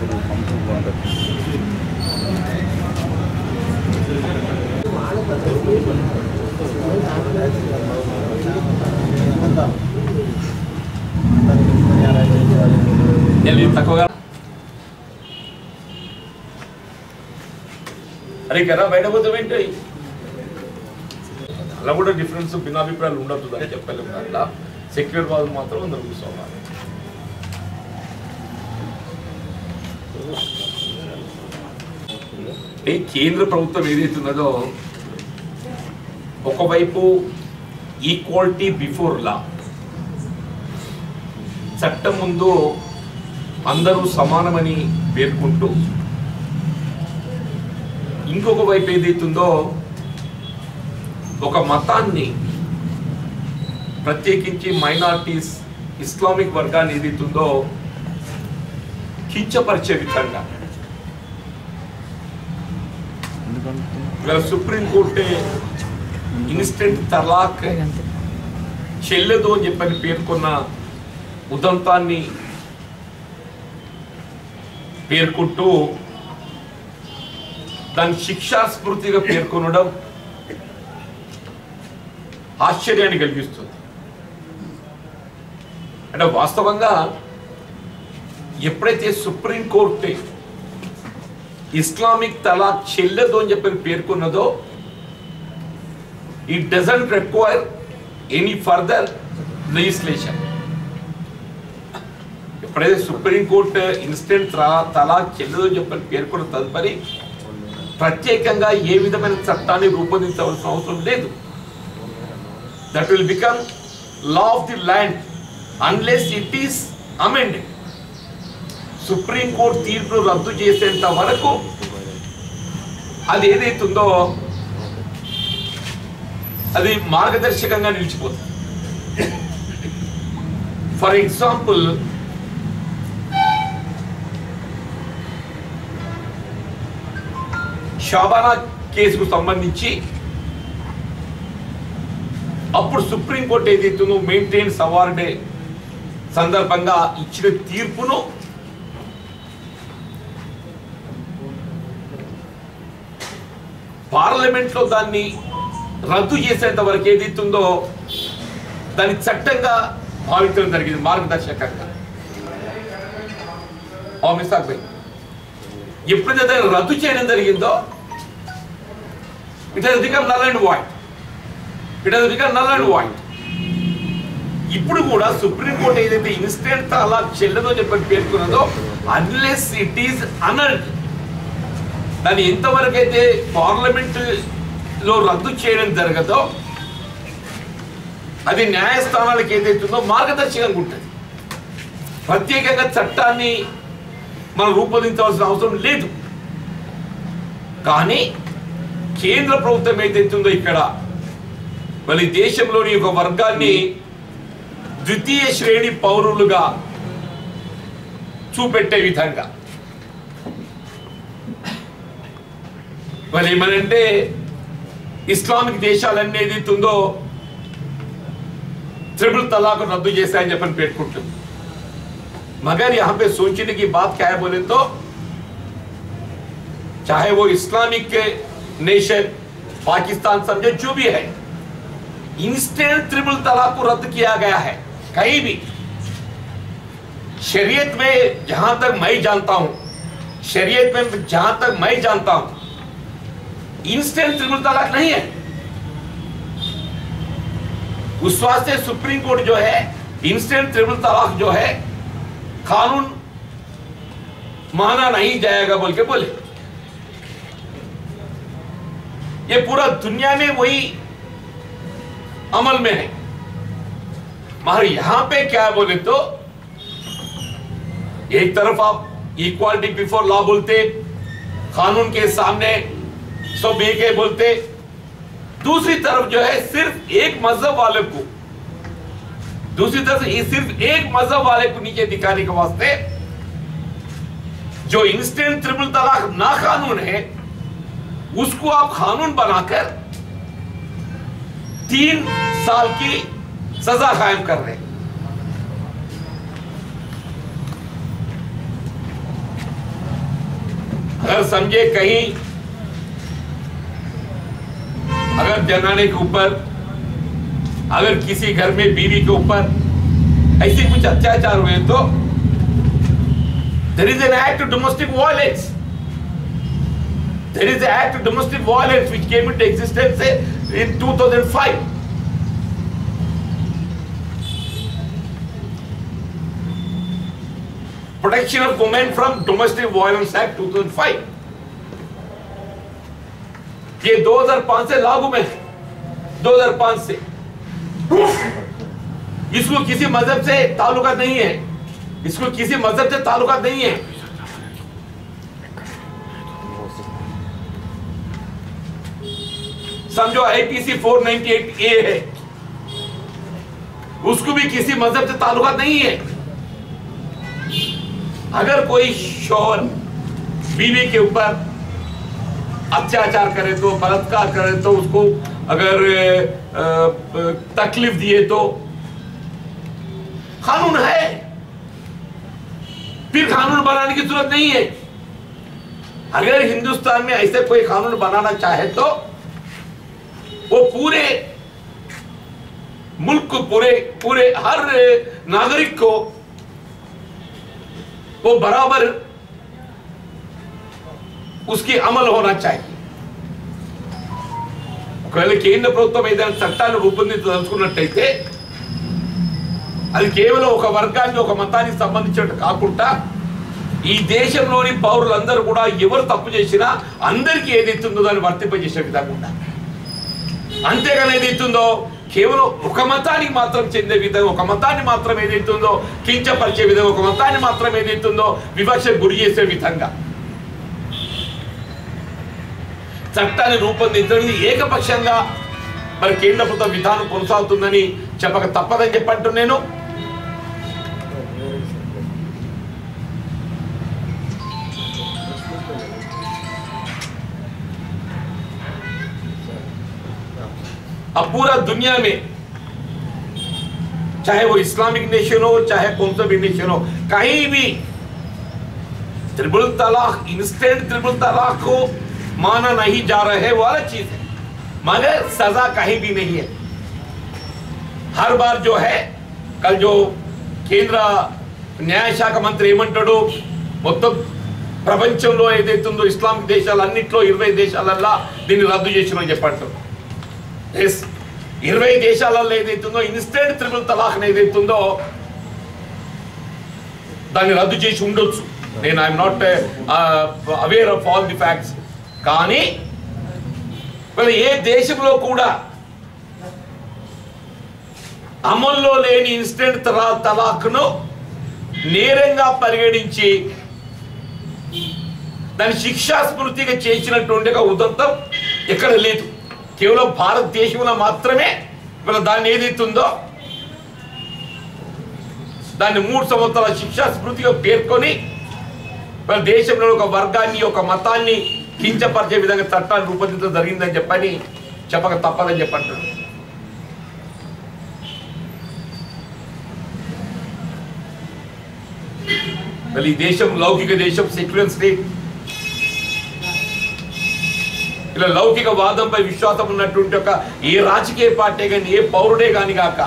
ఇప్పుడు తక్కువగా? అరే కదా బయట పోతామేంటి అలా కూడా డిఫరెన్స్ భిన్నాభిప్రాయాలు ఉండొద్దు అని చెప్పలేము అట్లా సెక్యులర్ వాళ్ళు మాత్రం అందరూ కూర్చోవాలి. అంటే కేంద్ర ప్రభుత్వం ఏదైతే ఉన్నదో ఒకవైపు ఈక్వాలిటీ బిఫోర్ లా చట్టం ముందు అందరూ సమానమని పేర్కొంటూ ఇంకొక వైపు ఏదైతుందో ఒక మతాన్ని ప్రత్యేకించి మైనార్టీస్ ఇస్లామిక్ వర్గాన్ని ఏదైతుందో కించపరిచే విధంగా. సుప్రీం సుప్రీంకోర్టే ఇన్స్టెంట్ తలాక్ చెల్లెదు అని చెప్పని పేర్కొన్న ఉదంతాన్ని పేర్కొంటూ దాన్ని శిక్షా పేర్కొనడం ఆశ్చర్యాన్ని కలిగిస్తుంది. అంటే వాస్తవంగా ఎప్పుడైతే సుప్రీంకోర్టు ఇస్లామిక్ తలాక్ చెల్లదు అని చెప్పి పేర్కొన్నదో it doesn't require any further legislation ఎప్పుడైతే సుప్రీంకోర్టు ఇన్స్టెంట్ తలాక్ చెల్లదు అని చెప్పని పేర్కొన్న తదుపరి ప్రత్యేకంగా ఏ విధమైన చట్టాన్ని రూపొందించవలసిన అవసరం లేదు. That will become law of the land unless it is amended supreme court తీర్పును రద్దు చేసేంత వరకు అది ఏదైతుందో అది మార్గదర్శకంగా నిలిచిపోతుంది. ఫర్ ఎగ్జాంపుల్ షాబానా కేసుకు సంబంధించి అప్పుడు సుప్రీంకోర్టు ఏదైతుందో మెయింటైన్స్ అవార్డే సందర్భంగా ఇచ్చిన తీర్పును పార్లమెంట్లో దాన్ని రద్దు చేసేంత వరకు ఏదైతుందో దాన్ని చట్టంగా భావించడం జరిగింది మార్గదర్శకంగా. ఆ ఎప్పుడైతే దాన్ని రద్దు చేయడం జరిగిందో it has become null and void. It has become null and void. ఇప్పుడు కూడా సుప్రీంకోర్టు ఏదైతే ఇన్స్టెంట్ అలా చెల్లదో చెప్పని పేర్కొన్నదో అన్లెస్ ఇట్ ఈస్ అనల్డ్ దాన్ని ఎంతవరకు అయితే రద్దు చేయడం జరగదో అది న్యాయస్థానాలకు ఏదైతుందో మార్గదర్శకంగా ఉంటుంది. ప్రత్యేకంగా చట్టాన్ని మనం రూపొందించవలసిన అవసరం లేదు. కానీ కేంద్ర ప్రభుత్వం ఏదైతుందో ఇక్కడ మరి దేశంలోని ఒక వర్గాన్ని ద్వితీయ శ్రేణి పౌరులుగా చూపెట్టే విధంగా. మరి ఏమనంటే ఇస్లామిక్ దేశాలన్నీ ఏదైతుందో ट्रिपल तलाक रद्द చేశాయని చెప్పని పేర్కొంటుంది मगर यहाँ पे सोचने की बात क्या है बोले तो चाहे वो इस्लामिक के नेशन पाकिस्तान समझे जो भी है इंस्टेंट ट्रिपल तलाक को रद्द किया गया है कहीं भी शरीयत में जहां तक मैं जानता हूं शरीयत में जहां तक मैं जानता हूं इंस्टेंट ट्रिपल तलाक नहीं है। उस वास्ते सुप्रीम कोर्ट जो है इंस्टेंट ट्रिपल तलाक जो है, कानून माना नहीं जाएगा बोल के बोले। ये पूरा दुनिया में वही अमल में है। मगर यहाँ पे क्या बोले तो एक तरफ़ आप इक्वालिटी बिफोर लॉ बोलते, कानून के सामने सब एक है बोलते, दूसरी तरफ़ जो है सिर्फ़ एक मज़हब वाले को, दूसरी तरफ़ ये सिर्फ़ एक मज़हब वाले को नीचे दिखाने के वास्ते जो इंस्टेंट ट्रिपल तलाक ना कानून है, उसको आप कानून बनाकर तीन साल की सजा कायम कर रहे हैं। अगर समझे कहीं अगर जनाने के ऊपर, अगर किसी घर में बीवी के ऊपर ऐसे कुछ अत्याचार हुए तो there is an act domestic violence there is act domestic violence which came in existence in of women from domestic from act two thousand five ये 2005 से लागू में है। 2005 से। इसको किसी मज़हब से ताल्लुका नहीं है। इसको किसी मज़हब से ताल्लुका नहीं है। समझो आईपीसी 498 ए है। उसको भी किसी मज़हब से ताल्लुका नहीं है। अगर कोई शोहर बीवी के ऊपर अत्याचार करे तो बलात्कार करे तो उसको अगर तकलीफ़ दिए तो। कानून है। फिर कानून बनाने की ज़रूरत नहीं है। अगर हिंदुस्तान में ऐसे कोई कानून बनाना चाहे तो वो पूरे मुल्क को, पूरे पूरे हर नागरिक को, वो बराबर उसकी అమలు होना चाहिए ఒకవేళ కేంద్ర ప్రభుత్వం ఏదైనా చట్టాన్ని రూపొందించదలుచుకున్నట్టయితే అది కేవలం ఒక వర్గాన్ని ఒక మతానికి సంబంధించినట్టు కాకుండా ఈ దేశంలోని పౌరులందరూ కూడా ఎవరు తప్పు చేసినా అందరికీ ఏదైతుందో దాన్ని వర్తింపజేసే విధంగా ఉండాలి అంతేగాని ఏదైతుందో కేవలం ఒక మతానికి మాత్రం చెందే విధంగా ఒక మతాన్ని మాత్రం ఏదైతుందో కించపరిచే విధంగా ఒక మతాన్ని మాత్రం ఏదైతుందో వివక్ష గురి చేసే విధంగా చట్టాన్ని రూపొందించడం ఇది ఏకపక్షంగా మరి కేంద్ర ప్రభుత్వ విధానం కొనసాగుతుందని చెప్పక తప్పదని చెప్పంటూ నేను अब पूरा दुनिया में चाहे वो इस्लामिक नेशन हो चाहे कौन सा भी नेशन हो कहीं भी त्रिपुल तलाक इंस्टेंट त्रिपुल तलाक को माना नहीं जा रहा है वो अलग चीज है मगर सजा कहीं भी नहीं है हर बार जो है कल जो కేంద్ర న్యాయశాఖ మంత్రి ఏమంటాడు మొత్తం ప్రపంచంలో ఏదైతుందో ఇస్లామిక్ దేశాలన్నింటిలో ఇరవై దేశాలల్లా దీన్ని రద్దు చేసినని చెప్పంటారు ఎస్ ఇరవై దేశాలలో ఏదైతుందో ఇన్స్టెంట్ త్రిపుల్ తలాక్ ఏదైతుందో దాన్ని రద్దు చేసి ఉండొచ్చు నేను I'm not aware of all the facts కానీ మరి ఏ దేశంలో కూడా అమల్లో లేని ఇన్స్టెంట్ తలా తలాక్ను నేరంగా పరిగణించి దాన్ని శిక్షాస్మృతిగా చేసినటువంటి ఒక ఉదంతం ఎక్కడ లేదు. కేవలం భారతదేశంలో మాత్రమే ఇవాళ దాన్ని ఏదైతుందో దాన్ని మూడు సంవత్సరాల శిక్షా స్మృతిగా పేర్కొని మన దేశంలో ఒక వర్గాన్ని ఒక మతాన్ని కించపరిచే విధంగా చట్టాన్ని రూపొందించడం జరిగిందని చెప్పని చెప్పక తప్పదని చెప్పంటాడు మళ్ళీ ఈ దేశం లౌకిక దేశం సెక్యులర్ స్టేట్ ఇలా లౌకిక వాదంపై విశ్వాసం ఉన్నటువంటి ఒక ఏ రాజకీయ పార్టీ కానీ ఏ పౌరుడే కాని కాక.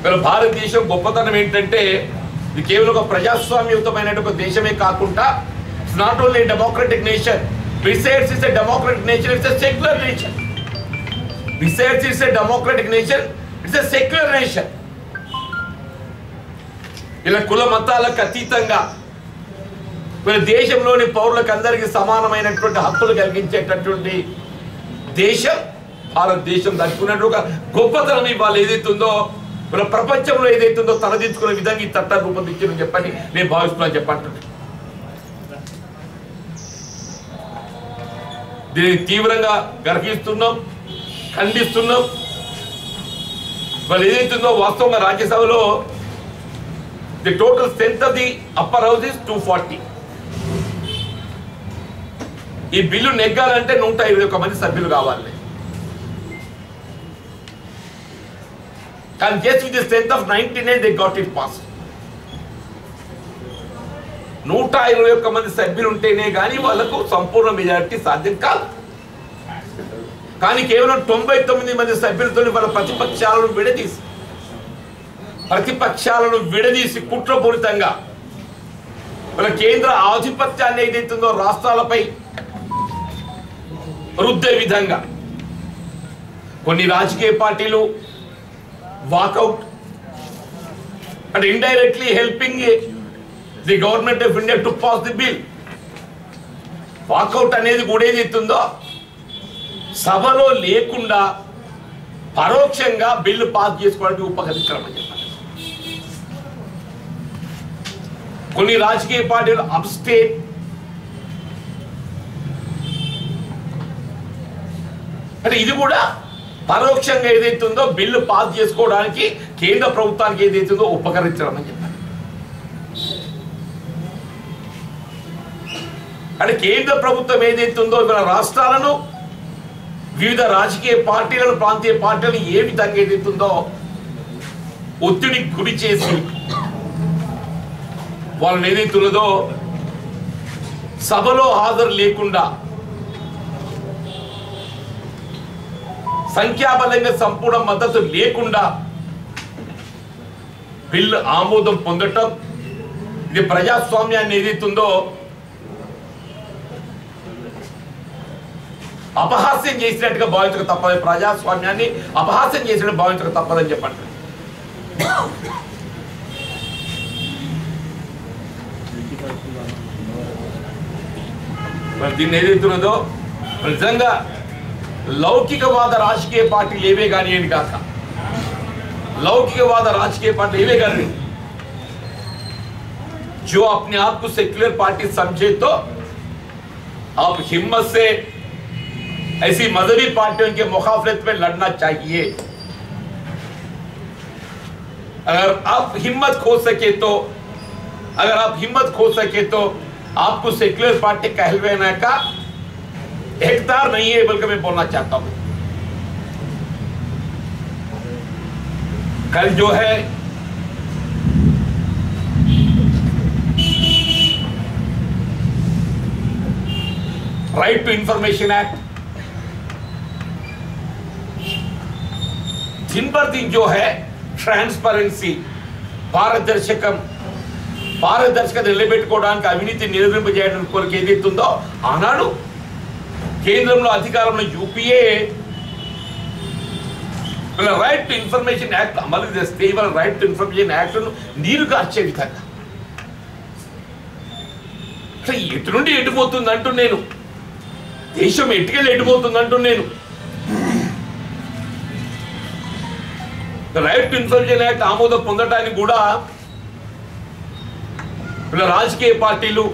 ఇలా భారతదేశం గొప్పతనం ఏంటంటే ఇది కేవలం ఒక ప్రజాస్వామ్యయుతమైన ఒక దేశమే కాకుండా It's not only a democratic nation. Besides, it's a democratic nation, it's a secular nation. Besides, it's a democratic nation, it's a secular nation. ఇలా కుల మతాలకు అతీతంగా మన దేశంలోని పౌరులకు అందరికీ సమానమైనటువంటి హక్కులు కలిగించేటటువంటి దేశం భారతదేశం దక్కున్నట్టు ఒక గొప్పతనం ఇవాళ ఏదైతే ఉందో మన ప్రపంచంలో ఏదైతే ఉందో తలదించుకునే విధంగా ఈ చట్టాన్ని రూపొందించని చెప్పని నేను భావిస్తున్నాను చెప్పంటున్నాను దీన్ని తీవ్రంగా గర్హిస్తున్నాం ఖండిస్తున్నాం. వాళ్ళు ఏదైతుందో వాస్తవంగా రాజ్యసభలో the total strength of the upper house is two forty. ఈ బిల్లు నెగ్గాలంటే నూట ఇరవై ఒక్క మంది సభ్యులు కావాలి. కానీ just with the strength of ninety nine they got it pass నూట ఇరవై ఒక్క మంది సభ్యులు ఉంటేనే కానీ వాళ్ళకు సంపూర్ణ మెజారిటీ సాధ్యం కాదు. కానీ కేవలం తొంభై తొమ్మిది మంది సభ్యులతో వాళ్ళ ప్రతిపక్షాలను విడదీసి ప్రతిపక్షాలను విడదీసి కుట్రపూరితంగా వాళ్ళ కేంద్ర ఆధిపత్యాన్ని ఏదైతుందో రాష్ట్రాలపై రుద్దే విధంగా కొన్ని రాజకీయ పార్టీలు walkout and indirectly helping the government of India to pass the bill. Walkout అనేది కూడా ఏదైతుందో సభలో లేకుండా పరోక్షంగా బిల్లు పాస్ చేసుకోవడానికి ఉపకరించడం చెప్పాలి. కొన్ని రాజకీయ పార్టీలు అబ్స్టేట్. అంటే ఇది కూడా పరోక్షంగా ఏదైతుందో బిల్లు పాస్ చేసుకోవడానికి కేంద్ర ప్రభుత్వానికి ఏదైతుందో ఉపకరించడం అని అంటే కేంద్ర ప్రభుత్వం ఏదైతుందో ఇవాళ రాష్ట్రాలను వివిధ రాజకీయ పార్టీలను ప్రాంతీయ పార్టీలను ఏమి విధంగా ఒత్తిడి ఒత్తిడికి గురి చేసి వాళ్ళని ఏదైతున్నదో సభలో హాజరు లేకుండా సంఖ్యాబలంగా సంపూర్ణ మద్దతు లేకుండా బిల్లు ఆమోదం పొందటం ఇది ప్రజాస్వామ్యాన్ని ఏదైతుందో అపహాస్యం చేసినట్టుగా భావించక తప్పదు ప్రజాస్వామ్యాన్ని అపహాస్యం చేసినట్టు భావించక తప్పదని చెప్పండి మరి దీన్ని ఏదైతున్నదో నిజంగా లౌకికవాద రాజకీయ పార్టీలు ఏవే కానివ్వండి కాక లౌకికవాద రాజకీయ పార్టీలు ఏవే కానీ जो अपने आप को सेक्युलर पार्टी समझे तो आप हिम्मत से ऐसी मजहबी पार्टियों के मुखाफलत में लड़ना चाहिए। अगर आप हिम्मत खो सके तो अगर आप हिम्मत खो सके तो आपको सेक्युलर पार्टी कहलवाने का हकदार नहीं है, बल्कि मैं बोलना चाहता हूँ। कल जो है राइट टू इंफॉर्मेशन एक्ट दिन पर दिन जो है ట్రాన్స్పరెన్సీ పారదర్శకం పారదర్శకత నిలబెట్టుకోవడానికి అవినీతి నిరోధింపజేయడానికి కొరకు ఏదైతుందో ఆనాడు కేంద్రంలో అధికారంలో యూపీఏ వీళ్ళ రైట్ టు ఇన్ఫర్మేషన్ యాక్ట్ అమలు చేస్తే ఇవాళ రైట్ టు ఇన్ఫర్మేషన్ యాక్ట్ను నీరు కార్చే విధంగా అసలు ఎటు నుండి ఎటుపోతుంది అంటూ నేను దేశం ఎటుకెళ్ళి ఎటుపోతుంది అంటూ నేను రైట్ టు ఇన్ఫర్మేషన్ యాక్ట్ ఆమోదం పొందడానికి కూడా వీళ్ళ రాజకీయ పార్టీలు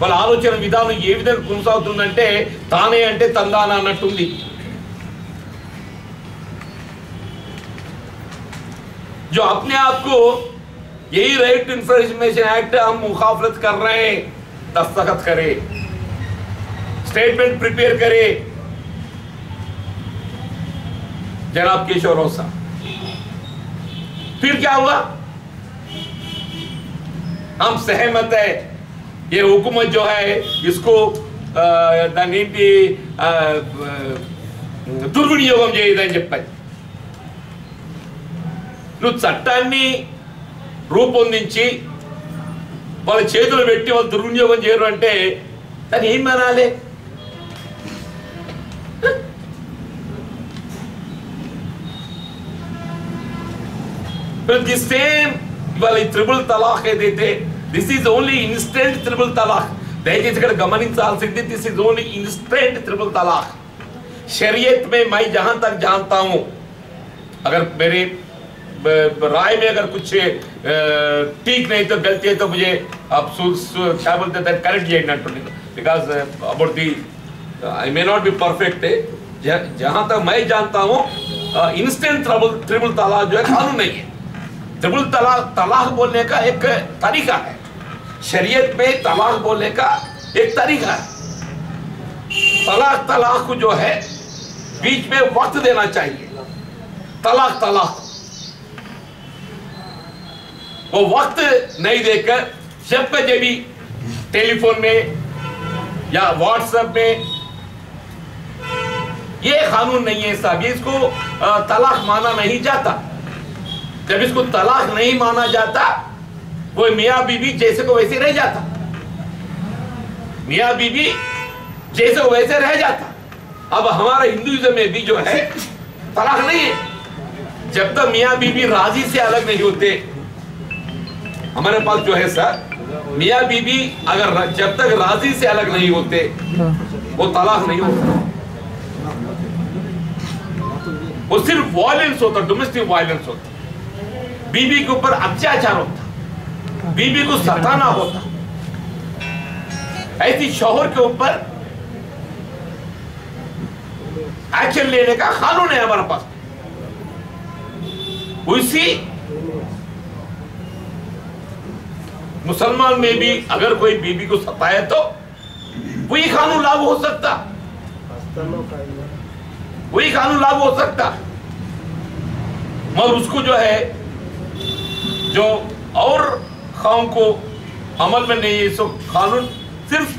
వాళ్ళ ఆలోచన విధానం ఏ విధంగా కొనసాగుతుందంటే తానే అంటే తందాన అన్నట్టుంది जो अपने आप को यही राइट टू इंफॉर्मेशन एक्ट हम मुखाफलत कर रहे हैं दस्तखत करे स्टेटमेंट प्रिपेयर करे जनाब केशव रोसा फिर क्या हुआ हम सहमत है ये हुकूमत जो है इसको ఆ, దాన్ని ఏంటి ఆ, ఆ, దుర్వినియోగం చేయదని చెప్పాయి నువ్వు చట్టాన్ని రూపొందించి వాళ్ళ చేతులు పెట్టి వాళ్ళు దుర్వినియోగం చేయరు అంటే దాన్ని ఏం అనాలి ది సేమ్ ఇవాళ ఈ త్రిబుల్ తలాక్ ఏదైతే this is only instant triple talaq దయచేసి ఇక్కడ గమనించాల్సింది this is only instant triple talaq शरीयत में मैं जहां तक जानता हूं अगर मेरे ब- ब- राय में अगर कुछ अ, ठीक नहीं तो गलती है तो मुझे आप सु- सु- क्या बोलते हैं करेक्ट చేయండి అంటున్నాను because about the I may not be perfect जहां तक मैं जानता हूं इंस्टेंट ट्रिबल ट्रिबल तलाक जो है कानून नहीं है ट्रिबल तलाक तलाक बोलने का एक तरीका है। शरीयत में तलाक बोलने का एक तरीका है। तलाक तलाक जो है, बीच में वक्त देना चाहिए। तलाक तलाक। वो वक्त नहीं देकर जब का जब भी टेलीफोन में या व्हाट्सएप में ये कानून नहीं है साहब, इसको तलाक माना नहीं जाता। जब इसको तलाक नहीं माना जाता, वो मिया बीबी जैसे को वैसे रह जाता। मिया बीबी जैसे को वैसे रह जाता। अब हमारा हिंदुइज्म में भी जो है, तलाक नहीं है। जब तक मिया बीबी राज़ी से अलग नहीं होते, हमारे पास जो है सर, मिया बीबी अगर जब तक राज़ी से अलग नहीं होते, वो तलाक नहीं होता। वो सिर्फ़ वायलेंस होता डोमेस्टिक वायलेंस होता। बीबी के ऊपर अत्याचार होता, बीबी को सताना होता। ऐसी शोहर के ऊपर एक्शन लेने का कानून है हमारे पास। उसी मुसलमान में भी अगर कोई बीबी को सताए तो वही कानून लागू हो सकता। वही कानून लागू हो सकता। मगर उसको जो है जो और खाओं को अमल में नहीं है सो कानून सिर्फ़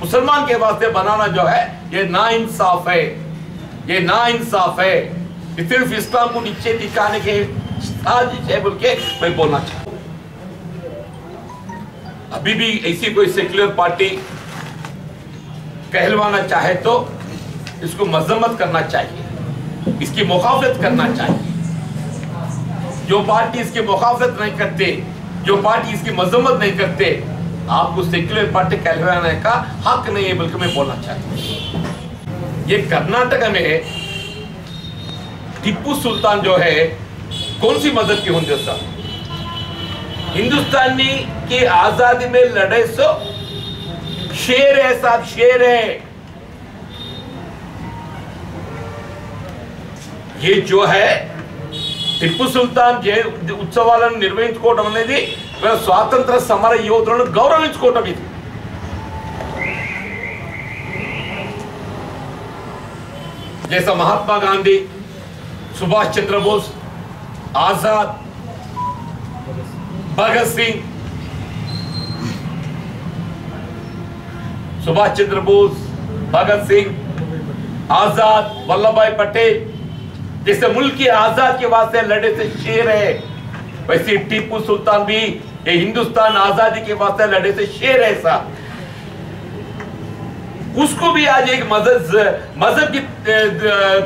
मुसलमान के वास्ते बनाना जो है, ये ना इंसाफ है। ये ना इंसाफ है। ये सिर्फ़ इस्लाम को नीचे दिखाने के साजिश है बोल के मैं बोलना चाहता हूँ। अभी भी ऐसी कोई सेक्युलर पार्टी कहलवाना चाहे तो इसको मजम्मत करना चाहिए, इसकी मुखाफत करना चाहिए। जो पार्टी इसकी मुखाफत नहीं करते, जो पार्टी इसकी मजम्मत नहीं करते, आपको सेक्युलर पार्टी कहलवाने का हक नहीं है, बल्कि मैं बोलना चाहता हूँ। ये कर्नाटक में टिप्पू सुल्तान जो है, कौन सी मदद की साहब हिंदुस्तानी की आज़ादी में लड़े सो शेर है साहब, शेर है। ये जो है టిప్పు సుల్తాన్ జయ ఉత్సవాలను నిర్వహించుకోవడం అనేది స్వాతంత్ర సమర యోధులను గౌరవించుకోవటం ఇది. దేశ మహాత్మా గాంధీ సుభాష్ చంద్రబోస్ ఆజాద్ భగత్ సింగ్ సుభాష్ చంద్రబోస్ భగత్ సింగ్ ఆజాద్ వల్లభాయ్ పటేల్ जैसे मुल्क की आजाद के वास्ते लड़े से शेर है वैसे टीपू सुल्तान भी ये हिंदुस्तान आजादी के वास्ते लड़े से शेर है साहब उसको भी आज एक मजहब मजहब की अ,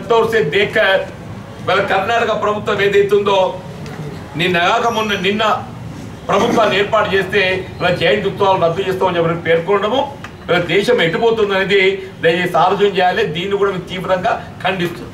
तौर से देखकर వాళ్ళ కర్ణాటక ప్రభుత్వం ఏదైతుందో నిన్నగాక మొన్న నిన్న ప్రభుత్వాన్ని ఏర్పాటు చేస్తే ఇలా జయంతి ఉత్సవాలు రద్దు చేస్తామని చెప్పి పేర్కొనడము ఇలా దేశం ఎటుపోతుంది అనేది దయచేసి ఆలోచన చేయాలి దీన్ని కూడా మేము తీవ్రంగా ఖండిస్తున్నాం